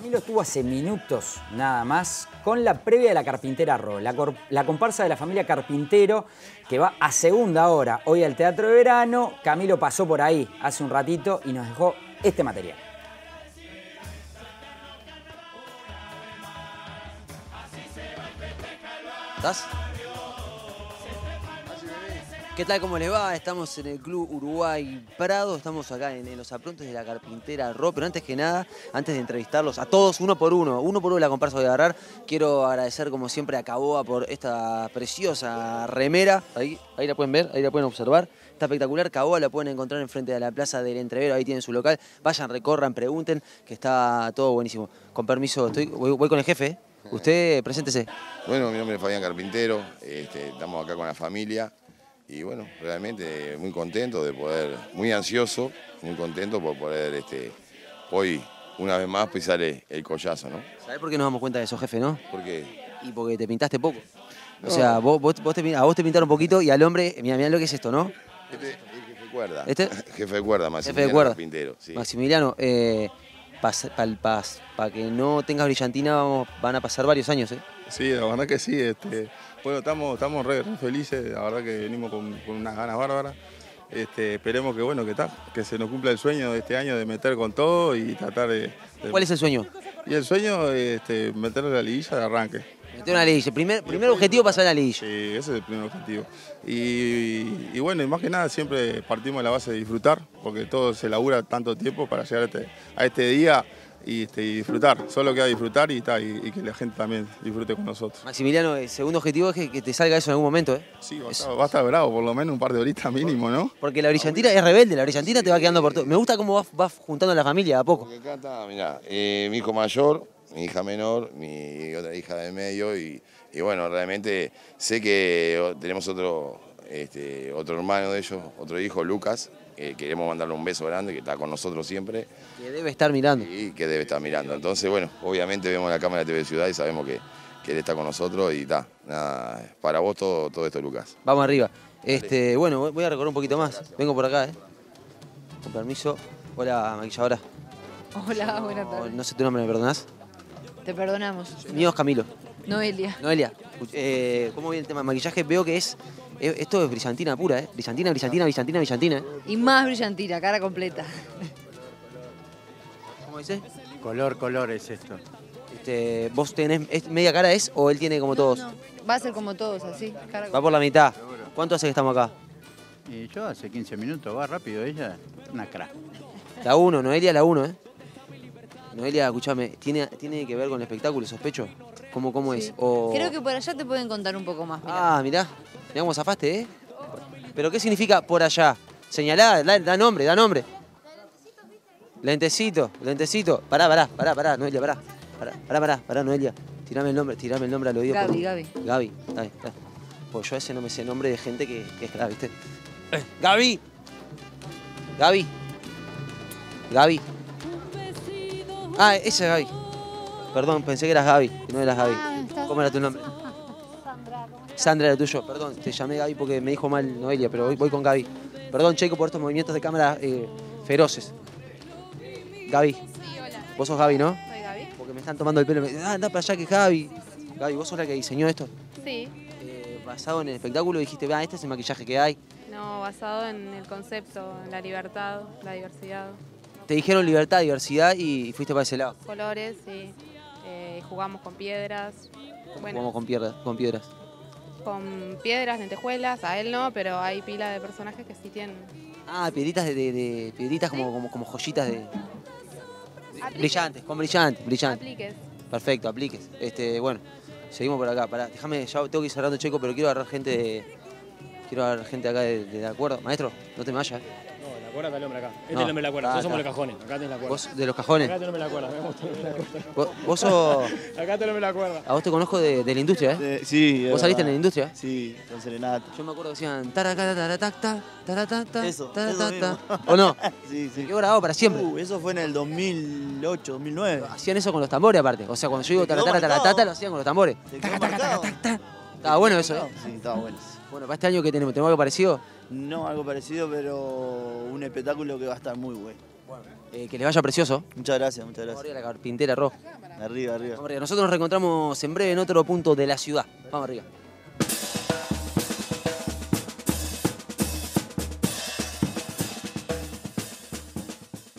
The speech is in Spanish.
Camilo estuvo hace minutos nada más con la previa de la Carpintera Ro, la, la comparsa de la familia Carpintero que va a segunda hora hoy al Teatro de Verano. Camilo pasó por ahí hace un ratito y nos dejó este material. ¿Estás? ¿Qué tal? ¿Cómo les va? Estamos en el Club Uruguay Prado, estamos acá en, los aprontes de la carpintera Ro, pero antes que nada, antes de entrevistarlos a todos uno por uno, uno por uno la comparsa voy a agarrar, quiero agradecer como siempre a Caboa por esta preciosa remera, ahí, ahí la pueden ver, ahí la pueden observar, está espectacular, Caboa la pueden encontrar enfrente de la Plaza del Entrevero, ahí tienen su local, vayan, recorran, pregunten, que está todo buenísimo. Con permiso, estoy, voy, voy con el jefe, ¿eh? usted preséntese. Bueno, mi nombre es Fabián Carpintero, este, estamos acá con la familia y bueno, realmente muy contento de poder, muy ansioso, muy contento por poder este, hoy una vez más pisar el, el collazo, ¿no? ¿Sabés por qué nos damos cuenta de eso, jefe, no? Porque Y porque te pintaste poco. O sea, vos, vos- vos te, pin- a vos te pintaron un poquito y al hombre, mira, mira lo que es esto, ¿no? este, el jefe de cuerda, ¿Este? jefe de cuerda, Jefe Maximiliano de cuerda. Carpintero, sí. Maximiliano, para que no tengas brillantina vamos- van a pasar varios años, ¿eh? Sí, la verdad que sí. Este, bueno, estamos, estamos re, re felices, la verdad que venimos con, con unas ganas bárbaras. Este, esperemos que bueno, que que se nos cumpla el sueño de este año de meter con todo y tratar de. de- ¿Cuál es el sueño? Y el sueño este, meterle la liguilla de arranque. Meter una liguilla. Primer, primer objetivo pasar la liguilla. Sí, ese es el primer objetivo. Y, y bueno, y más que nada siempre partimos de la base de disfrutar, porque todo se labura tanto tiempo para llegar a este, a este día y, este, y disfrutar. Solo queda disfrutar y, está, y, y que la gente también disfrute con nosotros. Maximiliano, el segundo objetivo es que, que te salga eso en algún momento, ¿eh? Sí, va a, estar, va a estar bravo, por lo menos un par de horitas mínimo, ¿no? Porque la brillantina es rebelde, la brillantina te va quedando por todo. Me gusta cómo vas, vas juntando a la familia a poco. Porque acá está, mirá, eh, mi hijo mayor, mi hija menor, mi otra hija de medio y, y bueno, realmente sé que tenemos otro, este, otro hermano de ellos, otro hijo, Lucas, que queremos mandarle un beso grande, que está con nosotros siempre Que debe estar mirando. y que debe estar mirando. Entonces, bueno, obviamente vemos la cámara de TV Ciudad y sabemos que, que él está con nosotros y está, nada, para vos todo, todo esto, Lucas. Vamos arriba. Este, bueno, voy- a recorrer un poquito más. Vengo por acá, ¿eh? Con permiso. Hola, maquilladora. Hola, buenas No, tardes. no sé tu nombre, ¿me perdonás? Te perdonamos. Mío es Camilo. Noelia. Noelia, eh, ¿cómo viene el tema del maquillaje? Veo que es, eh, esto es brillantina pura, ¿eh? Brillantina, brillantina, brillantina, brillantina. ¿eh? Y más brillantina, cara completa. ¿Cómo dice? Color, color es esto. Este, ¿Vos tenés es media cara es o él tiene como todos? No, va a ser como todos, así. Cara Va por la mitad. ¿Cuánto hace que estamos acá? Y yo hace 15 minutos, va rápido ella, una crack. La 1, Noelia la 1, ¿eh? Noelia, escúchame, ¿tiene, ¿tiene que ver con el espectáculo, sospecho? ¿Cómo, cómo es? O... Creo que por allá te pueden contar un poco más. mirá. Ah, mirá. Mirá cómo zafaste, ¿eh? ¿Pero qué significa por allá? Señalá, da, da nombre, da nombre. Lentecito, lentecito. Pará, pará, pará, pará, Noelia, pará. Pará, pará, pará, pará, Noelia. Tirame el nombre, tirame el nombre al oído. Gaby, por- Gaby. Gaby, está bien, está. Pues yo a ese no me sé nombre de gente que, que es grave, ¿viste? Eh, Gaby. Gaby. Gaby. Ah, esa es Gaby. Perdón, pensé que eras Gaby, que no eras Gaby. ¿Cómo era tu nombre? Sandra era tuyo, perdón, te llamé Gaby porque me dijo mal Noelia, pero voy, voy con Gaby. Perdón, Checo, por estos movimientos de cámara eh, feroces. Gaby. Vos sos Gaby, ¿no? Soy Gaby. Porque me están tomando el pelo. Me, ah, anda para allá que es Gaby. Gaby, vos sos la que diseñó esto. Sí, Eh, basado en el espectáculo dijiste, ah, este es el maquillaje que hay. no, basado en el concepto, en la libertad, la diversidad, Te dijeron libertad, diversidad y fuiste para ese lado. colores, sí. Eh, jugamos con piedras, bueno, Como con piedras, con piedras. con piedras, lentejuelas, a él no, pero hay pila de personajes que sí tienen. Ah, piedritas de, de- de- piedritas como, como, como joyitas de. brillantes, con brillantes, brillantes. Apliques. Perfecto, apliques. Este, bueno, seguimos por acá. Pará, déjame, ya tengo que ir cerrando checo, pero quiero agarrar gente de. Quiero agarrar gente acá de, de acuerdo. Maestro, no te me vayas. Eh. La cuerda está el hombre acá. Este No, es el hombre de la cuerda. Nosotros somos los cajones. Acá tenés la cuerda. Vos de los cajones. Acá tenés el hombre de la cuerda. De. Vos, vos sos. Acá tenés el hombre de la cuerda. A vos te conozco de, de la industria, ¿eh? Eh, sí, ¿Vos saliste en la industria? Sí, con serenata. Yo me acuerdo que decían taracataratacta, taratata, Eso, eso taratata. ¿O no? Sí, sí. Quedó grabado para siempre. Uh, eso fue en el 2008, 2009. Hacían eso con los tambores aparte. O sea, cuando yo digo taratata, taratata, lo hacían con los tambores. Estaba bueno eso, ¿eh? Sí, estaba bueno. Bueno, para este año que tenemos, ¿tenemos algo parecido? No algo parecido, pero un espectáculo que va a estar muy bueno. Eh, que les vaya precioso. Muchas gracias, muchas Vamos gracias. arriba, la carpintera Ro. Arriba, arriba. Vamos arriba. Nosotros nos reencontramos en breve en otro punto de la ciudad. Vamos arriba.